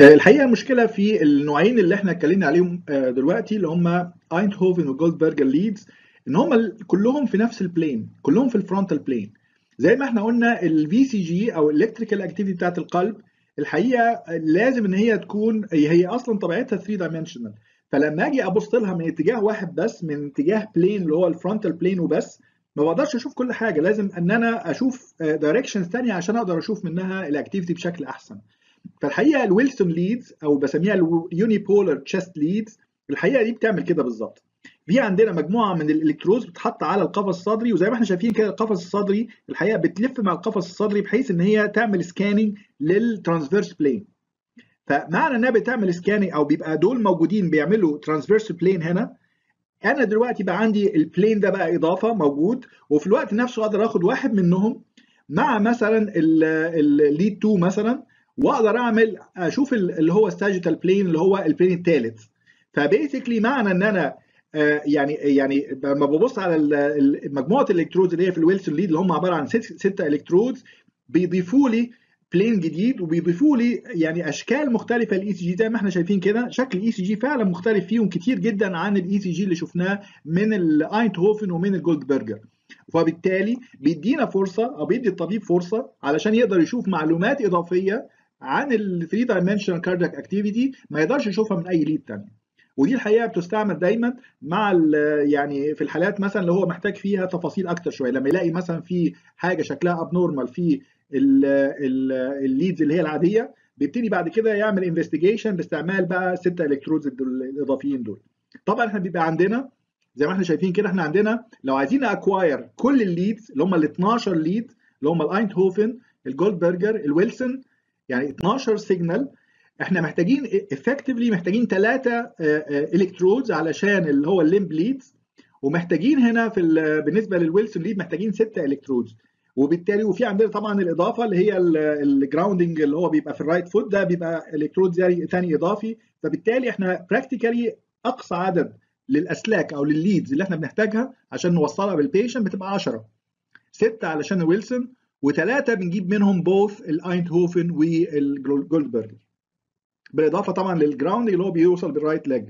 الحقيقة المشكلة في النوعين اللي إحنا اتكلمنا عليهم دلوقتي اللي هم اينتهوفن وجولدبرجر leads إن هم كلهم في نفس ال plane كلهم في ال frontal plane زي ما إحنا قلنا ال VCG أو ال electrical activity بتاعت القلب الحقيقة لازم إن هي تكون هي أصلا طبيعتها 3 dimensional فلما أجي أبص لها من اتجاه واحد بس من اتجاه plane اللي هو ال frontal plane وبس ما بقدرش أشوف كل حاجة. لازم إن أنا أشوف directions ثانية عشان أقدر أشوف منها ال activity بشكل أحسن. فالحقيقة الويلسون leads أو بسميها ال unipolar chest leads الحقيقة دي بتعمل كده بالظبط. في عندنا مجموعة من ال electrodes بتتحط على القفص الصدري وزي ما إحنا شايفين كده القفص الصدري الحقيقة بتلف مع القفص الصدري بحيث إن هي تعمل scanning لل transverse plane فمعنى إنها بتعمل scanning أو بيبقى دول موجودين بيعملوا transverse plane هنا. أنا دلوقتي بقى عندي ال plane ده بقى إضافة موجود وفي الوقت نفسه أقدر آخد واحد منهم مع مثلا ال lead 2 مثلا. واقدر اعمل أشوف اللي هو ال sagittal plane اللي هو ال plane الثالث ف basically معنى ان أنا يعني يعني لما ببص على مجموعة ال electrodes اللي هي في الويلسون lead اللي هم عبارة عن ست ستة electrodes بيضيفوا لي plane جديد وبيضيفوا لي يعني أشكال مختلفة لل ECG زي ما إحنا شايفين كده شكل ال ECG فعلا مختلف فيهم كتير جدا عن ال ECG اللي شفناه من الاينتهوفن ومن الجولدبرجر وبالتالي بيدينا فرصة أو بيدي الطبيب فرصة علشان يقدر يشوف معلومات إضافية عن ال 3 dimensional cardiac activity ما يقدرش يشوفها من أي lead ثانية ودي الحقيقة بتستعمل دايما مع يعني في الحالات مثلا اللي هو محتاج فيها تفاصيل أكتر شوية. لما يلاقي مثلا في حاجة شكلها abnormal في ال leads اللي هي العادية بيبتدي بعد كده يعمل investigation باستعمال بقى ستة electrodes الإضافيين دول. طبعا إحنا بيبقى عندنا زي ما إحنا شايفين كده إحنا عندنا لو عايزين acquire كل ال leads اللي هم ال 12 lead اللي هم الاينتهوفن الجولدبرجر الويلسون يعني 12 signal إحنا محتاجين effectively محتاجين ثلاثة electrodes علشان اللي هو ال limb leads ومحتاجين هنا في بالنسبة للويلسون lead محتاجين ستة electrodes وبالتالي وفي عندنا طبعا الإضافة اللي هي ال grounding اللي هو بيبقى في ال right foot ده بيبقى الكترود ثاني إضافي. فبالتالي إحنا practically أقصى عدد للأسلاك أو للل leads اللي إحنا بنحتاجها عشان نوصلها بال patient بتبقى 10 ستة علشان الويلسون وثلاثه بنجيب منهم both الاينتهوفن والجولدبرج بالإضافة طبعا لل ground اللي هو بيوصل بال right leg